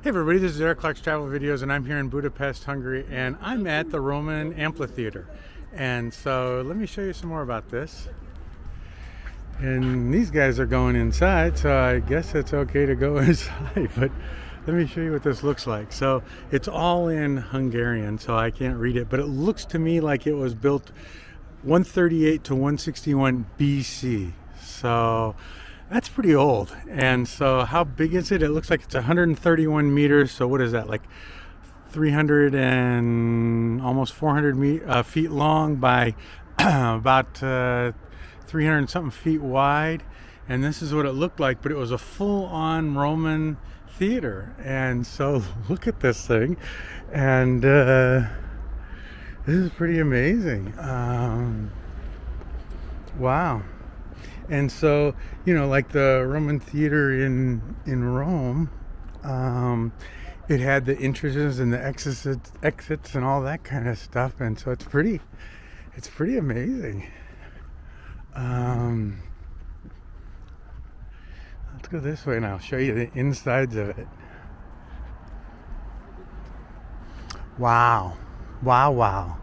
Hey everybody, this is Eric Clark's Travel Videos and I'm here in Budapest, Hungary and I'm at the Roman Amphitheater. And so let me show you some more about this. And these guys are going inside, so I guess it's okay to go inside, but let me show you what this looks like. So it's all in Hungarian, so I can't read it, but it looks to me like it was built 138 to 161 BC. So that's pretty old. And so how big is it? It looks like it's 131 meters. So what is that? Like 300 and almost 400 me- uh, feet long by about uh, 300 something feet wide. And this is what it looked like, but it was a full on Roman theater. And so look at this thing. And uh, this is pretty amazing. Um, wow and so you know like the roman theater in in rome um, it had the entrances and the exits exits and all that kind of stuff. And so it's pretty it's pretty amazing. Um, let's go this way and i'll show you the insides of it. Wow. Wow wow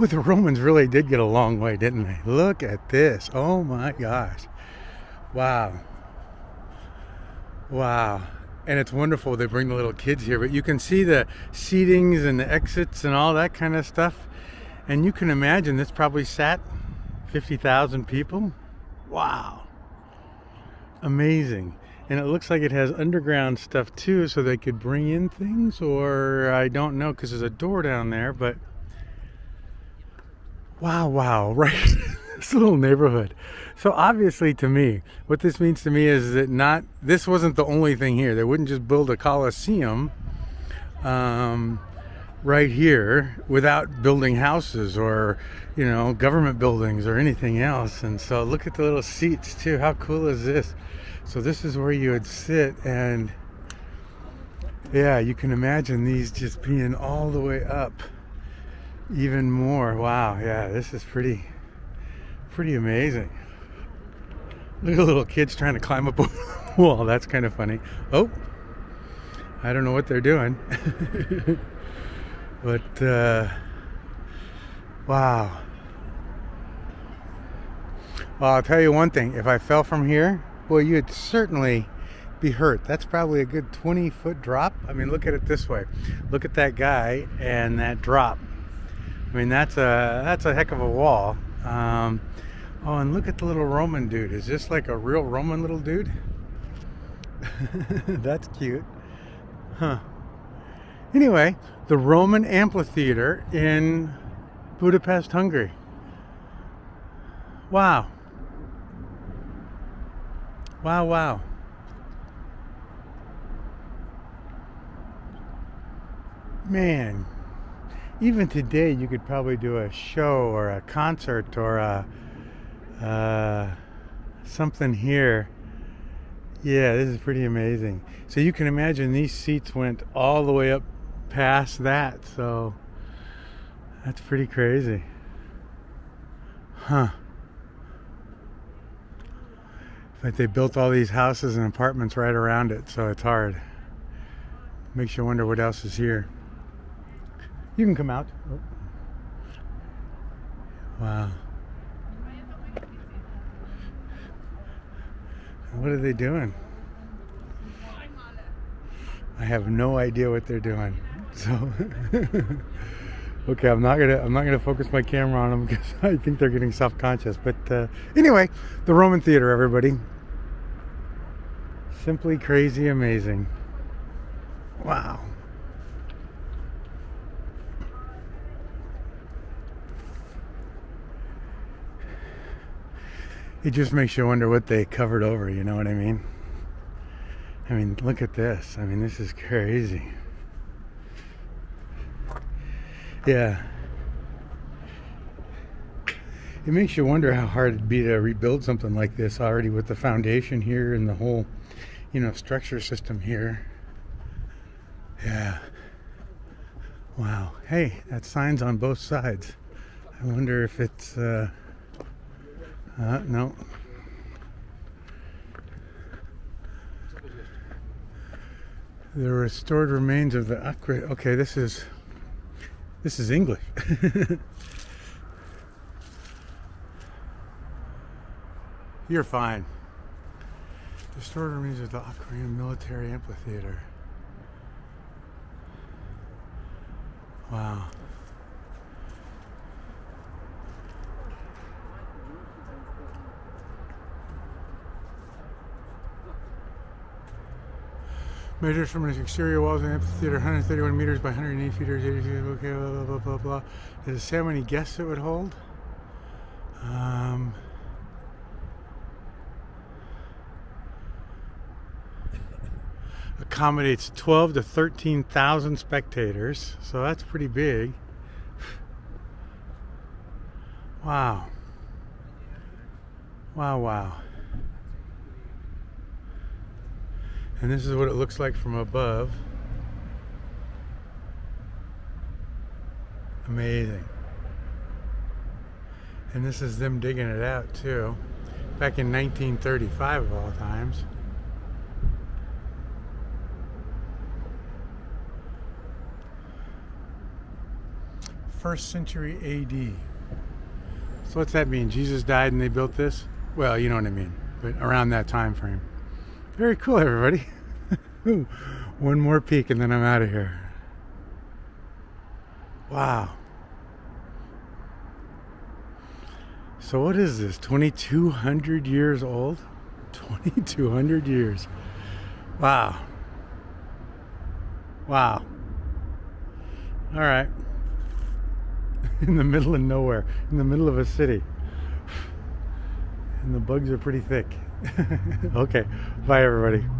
Boy, the Romans really did get a long way, didn't they? Look at this. Oh my gosh. Wow. Wow. And it's wonderful they bring the little kids here, but you can see the seatings and the exits and all that kind of stuff. And you can imagine this probably sat 50,000 people. Wow. Amazing. And it looks like it has underground stuff too, so they could bring in things, or I don't know, because there's a door down there, but wow, wow, right? this little neighborhood. So obviously, to me, what this means to me is that not this wasn't the only thing here. They wouldn't just build a coliseum um, right here without building houses or you know government buildings or anything else. And so look at the little seats too. How cool is this? So this is where you would sit and yeah, you can imagine these just being all the way up even more. Wow, yeah, this is pretty, pretty amazing. Look at little kids trying to climb up a wall. That's kind of funny. Oh, I don't know what they're doing. but, uh, wow. Well, I'll tell you one thing. If I fell from here, well, you'd certainly be hurt. That's probably a good 20 foot drop. I mean, look at it this way. Look at that guy and that drop. I mean, that's a that's a heck of a wall. Um, oh, and look at the little Roman dude. Is this like a real Roman little dude? that's cute. Huh. Anyway, the Roman amphitheater in Budapest, Hungary. Wow. Wow, wow. Man, even today you could probably do a show or a concert or a uh, something here. Yeah this is pretty amazing. So you can imagine these seats went all the way up past that so that's pretty crazy. Huh. But they built all these houses and apartments right around it so it's hard. Makes you wonder what else is here you can come out. Oh. Wow. What are they doing? I have no idea what they're doing. So okay, I'm not gonna I'm not gonna focus my camera on them because I think they're getting self-conscious. But uh, anyway, the Roman theater, everybody. Simply crazy, amazing. Wow. It just makes you wonder what they covered over, you know what I mean? I mean, look at this. I mean, this is crazy. Yeah. It makes you wonder how hard it'd be to rebuild something like this already with the foundation here and the whole, you know, structure system here. Yeah. Wow. Hey, that sign's on both sides. I wonder if it's, uh, uh, no. The restored remains of the aqueduct. Okay, this is this is English. You're fine. The restored remains of the Aquincum Military Amphitheater. Wow. Measures from its exterior walls of the amphitheater 131 meters by 108 feet, 80 feet, okay, blah, blah, blah, blah, blah. Does it say how many guests it would hold? Um, accommodates 12 to 13,000 spectators, so that's pretty big. Wow. Wow, wow. And this is what it looks like from above. Amazing. And this is them digging it out too. Back in 1935 of all times. First century AD. So what's that mean? Jesus died and they built this? Well, you know what I mean. But around that time frame. Very cool, everybody. One more peek and then I'm out of here. Wow. So what is this? 2200 years old? 2200 years. Wow. Wow. All right. In the middle of nowhere, in the middle of a city. And the bugs are pretty thick. okay. Bye everybody.